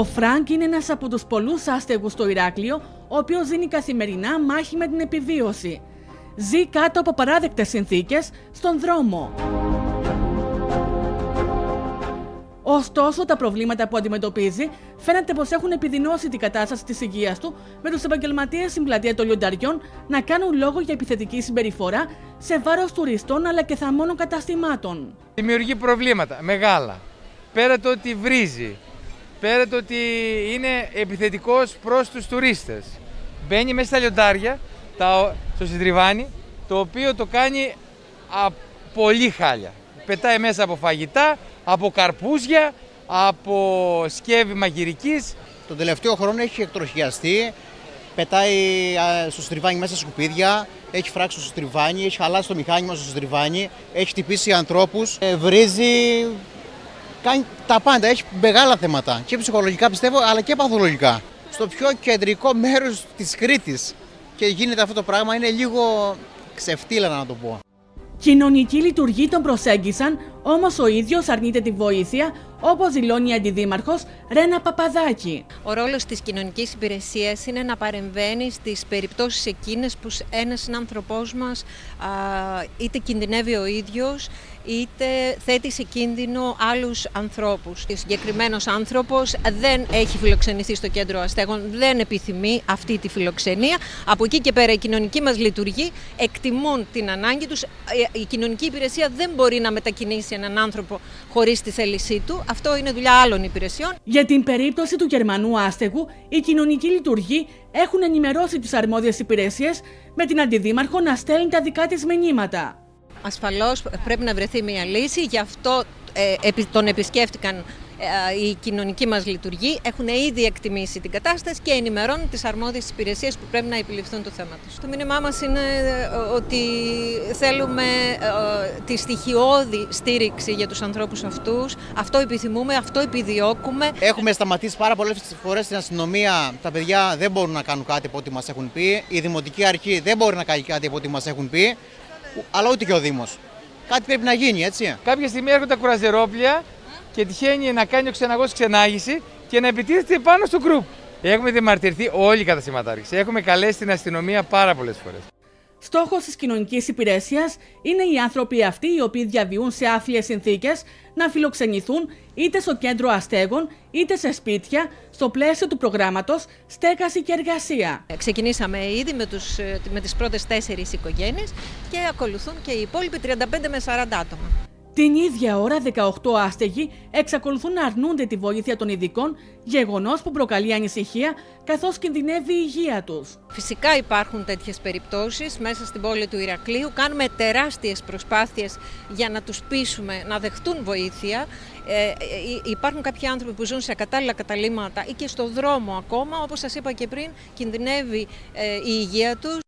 Ο Φρανκ είναι ένας από τους πολλούς άστεγους στο Ηράκλειο, ο οποίος δίνει καθημερινά μάχη με την επιβίωση. Ζει κάτω από απαράδεκτες συνθήκες στον δρόμο. Ωστόσο, τα προβλήματα που αντιμετωπίζει φαίνεται πως έχουν επιδεινώσει την κατάσταση της υγείας του, με τους επαγγελματίες στην πλατεία των Λιονταριών να κάνουν λόγο για επιθετική συμπεριφορά σε βάρος τουριστών αλλά και θαμώνων καταστημάτων. Δημιουργεί προβλήματα μεγάλα. Πέρα το ότι βρίζει, πέρα το ότι είναι επιθετικός προς τους τουρίστες. Μπαίνει μέσα στα λιοντάρια, στο συντριβάνι, το οποίο το κάνει α, πολύ χάλια. Πετάει μέσα από φαγητά, από καρπούζια, από σκεύη μαγειρικής. Τον τελευταίο χρόνο έχει εκτροχιαστεί, πετάει στο στριβάνι μέσα σκουπίδια, έχει φράξει στο στριβάνι, έχει χαλάσει το μηχάνημα στο στριβάνι, έχει χτυπήσει ανθρώπους, ε, βρίζει, κάνει τα πάντα, έχει μεγάλα θέματα και ψυχολογικά πιστεύω αλλά και παθολογικά. Στο πιο κεντρικό μέρος της Κρήτης και γίνεται αυτό το πράγμα είναι λίγο ξεφτύλα να το πω. Κοινωνική λειτουργοί τον προσέγγισαν, όμως ο ίδιος αρνείται τη βοήθεια, όπως δηλώνει η Αντιδήμαρχος Ρένα Παπαδάκη. Ο ρόλος της κοινωνικής υπηρεσίας είναι να παρεμβαίνει στις περιπτώσεις εκείνες που ένας άνθρωπο μας είτε κινδυνεύει ο ίδιος, είτε θέτει σε κίνδυνο άλλους ανθρώπους. Ο συγκεκριμένος άνθρωπος δεν έχει φιλοξενηθεί στο κέντρο αστέγων, δεν επιθυμεί αυτή τη φιλοξενία. Από εκεί και πέρα, η κοινωνική μας λειτουργεί εκτιμούν την ανάγκη τους. Η κοινωνική υπηρεσία δεν μπορεί να μετακινήσει έναν άνθρωπο χωρίς τη θέλησή του. Αυτό είναι δουλειά άλλων υπηρεσιών. Για την περίπτωση του Γερμανού άστεγου, οι κοινωνικοί λειτουργοί έχουν ενημερώσει τις αρμόδιες υπηρεσίες με την Αντιδήμαρχο να στέλνει τα δικά της μηνύματα. Ασφαλώς πρέπει να βρεθεί μια λύση, γι' αυτό ε, τον επισκέφτηκαν ε, οι κοινωνικοί μας λειτουργοί, έχουν ήδη εκτιμήσει την κατάσταση και ενημερώνουν τις αρμόδιες υπηρεσίες που πρέπει να επιληφθούν τους θέματος. Το μήνυμά μας είναι ε, ότι θέλουμε τη στοιχειώδη στήριξη για τους ανθρώπους αυτούς, αυτό επιθυμούμε, αυτό επιδιώκουμε. Έχουμε σταματήσει πάρα πολλές φορές στην αστυνομία, τα παιδιά δεν μπορούν να κάνουν κάτι από ό,τι μας έχουν πει, η Δημοτική Αρχή δεν μπορεί να κάνει κάτι από ό,τι μας έχουν πει αλλά ούτε και ο Δήμος. Κάτι πρέπει να γίνει, έτσι. Κάποια στιγμή έρχονται τα κουραζερόπλια και τυχαίνει να κάνει ο ξεναγός ξενάγηση και να επιτίθεται πάνω στο γκρουπ. Έχουμε διαμαρτυρηθεί όλοι οι κατασυματάρχε. Έχουμε καλέσει την αστυνομία πάρα πολλές φορές. Στόχος της κοινωνικής υπηρεσίας είναι οι άνθρωποι αυτοί οι οποίοι διαβιούν σε άθλιες συνθήκες να φιλοξενηθούν είτε στο κέντρο αστέγων είτε σε σπίτια στο πλαίσιο του προγράμματος Στέγαση και Εργασία. Ξεκινήσαμε ήδη με, τους, με τις πρώτες τέσσερις οικογένειες και ακολουθούν και οι υπόλοιποι 35 με 40 άτομα. Την ίδια ώρα, 18 άστεγοι εξακολουθούν να αρνούνται τη βοήθεια των ειδικών, γεγονός που προκαλεί ανησυχία καθώς κινδυνεύει η υγεία τους. Φυσικά υπάρχουν τέτοιες περιπτώσεις μέσα στην πόλη του Ηρακλείου. Κάνουμε τεράστιες προσπάθειες για να τους πείσουμε να δεχτούν βοήθεια. Ε, ε, υπάρχουν κάποιοι άνθρωποι που ζουν σε ακατάλληλα καταλήμματα ή και στο δρόμο ακόμα. Όπως σας είπα και πριν, κινδυνεύει ε, η υγεία τους.